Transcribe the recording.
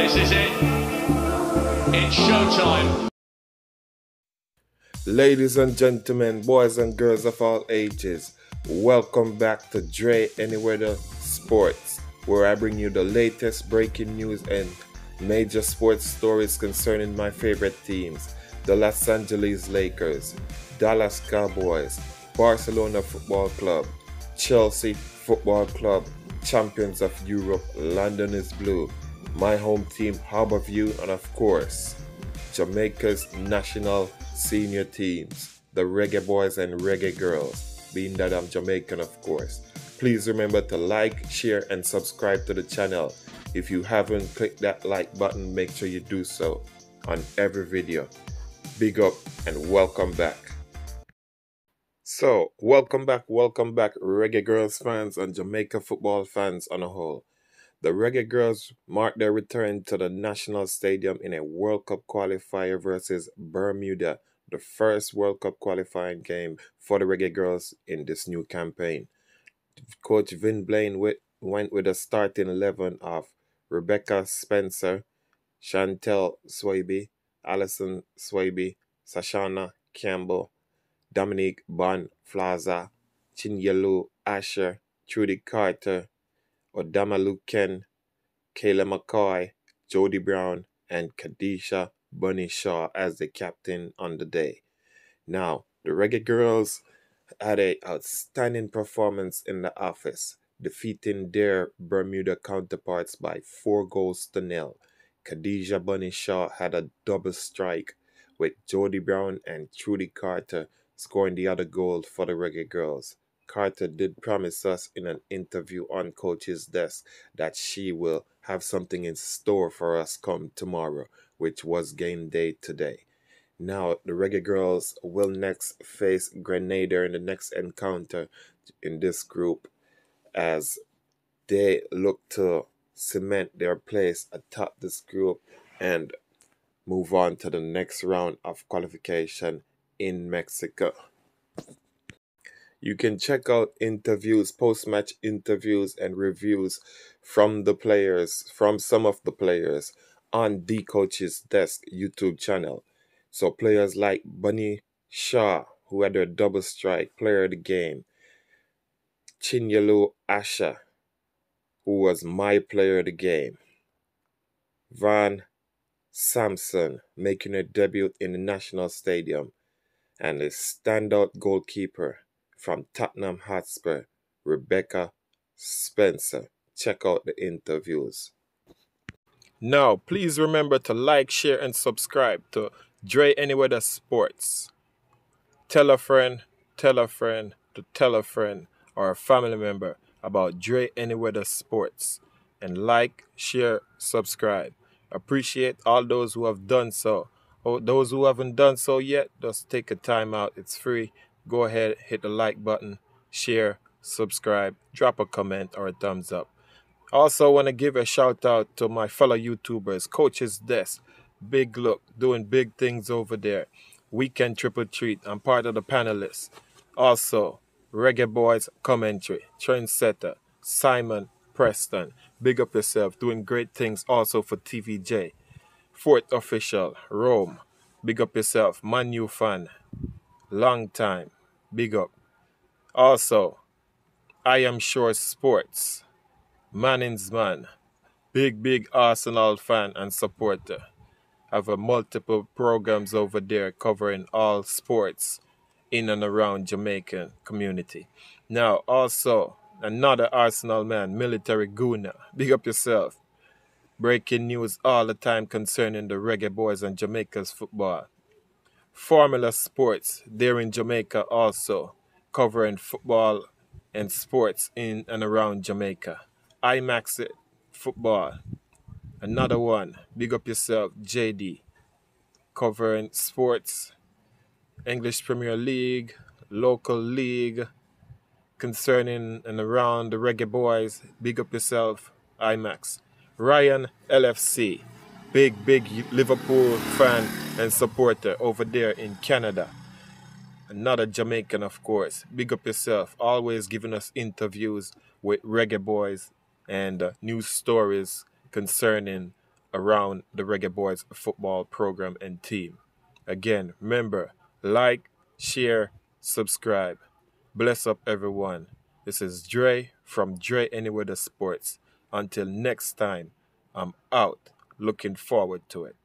This is it. It's showtime. Ladies and gentlemen, boys and girls of all ages, welcome back to Dre Anyweather Sports, where I bring you the latest breaking news and major sports stories concerning my favorite teams the Los Angeles Lakers, Dallas Cowboys, Barcelona Football Club, Chelsea Football Club, champions of Europe, London is Blue, my home team, Harborview, and of course, Jamaica's national senior teams, the Reggae Boys and Reggae Girlz, being that I'm Jamaican, of course. Please remember to like, share, and subscribe to the channel. If you haven't clicked that like button, make sure you do so on every video. Big up and welcome back. So, welcome back, welcome back, Reggae Girlz fans and Jamaica football fans on a whole. The Reggae Girlz marked their return to the National Stadium in a World Cup qualifier versus Bermuda, the first World Cup qualifying game for the Reggae Girlz in this new campaign. Coach Vin Blaine went with a starting 11 of Rebecca Spencer, Chantel Swaby, Allyson Swaby, Sashana Campbell, Dominique Bon Flaza, Chinyelu Asher, Trudi Carter, Odama Ken, Kayla McCoy, Jody Brown, and Khadija Bunny Shaw as the captain on the day. Now, the Reggae Girlz had a outstanding performance in the office, defeating their Bermuda counterparts by four goals to nil. Khadija Bunny Shaw had a double strike, with Jody Brown and Trudi Carter scoring the other goal for the Reggae Girlz. Carter did promise us in an interview on Coach's desk that she will have something in store for us come tomorrow, which was game day today. Now, the Reggae Girlz will next face Grenada in the next encounter in this group as they look to cement their place atop this group and move on to the next round of qualification in Mexico. You can check out interviews, post match interviews, and reviews from the players, from some of the players on the Coach's Desk YouTube channel. So, players like Bunny Shaw, who had a double strike, player of the game, Chinyelu Asher, who was my player of the game. Vyan Sampson making a debut in the National Stadium, and a standout goalkeeper from Tottenham Hotspur, Rebecca Spencer. Check out the interviews. Now, please remember to like, share, and subscribe to Dre Anyweather Sports. Tell a friend, tell a friend, to tell a friend or a family member about Dre Anyweather Sports and like, share, subscribe. Appreciate all those who have done so. Oh, those who haven't done so yet, just take a time out. It's free. Go ahead, hit the like button, share, subscribe, drop a comment or a thumbs up. Also, want to give a shout out to my fellow YouTubers, Coach's Desk, Big Look, doing big things over there. Weekend Triple Treat, I'm part of the panelists. Also, Reggae Boys Commentary, Trendsetter, Simon Preston. Big up yourself, doing great things also for TVJ. Fourth Official, Rome. Big up yourself, my new fan. Long time. Big up. Also, I am sure sports. Manning's man. Big, big Arsenal fan and supporter. Have a multiple programs over there covering all sports in and around Jamaican community. Now, also, another Arsenal man, Military Guna. Big up yourself. Breaking news all the time concerning the Reggae Boys and Jamaica's football. Formula Sports, there in Jamaica also, covering football and sports in and around Jamaica. IMAX it Football, another one. Big up yourself, JD, covering sports English Premier League, local league, concerning and around the Reggae Boys. Big up yourself, IMAX. Ryan LFC, big, big Liverpool fan and supporter over there in Canada. Another Jamaican, of course. Big up yourself, always giving us interviews with Reggae Boys and uh, news stories concerning around the Reggae Boys football program and team. Again, remember, like, share, subscribe. Bless up everyone. This is Dre from Dre Anyweather Sports. Until next time, I'm out. Looking forward to it.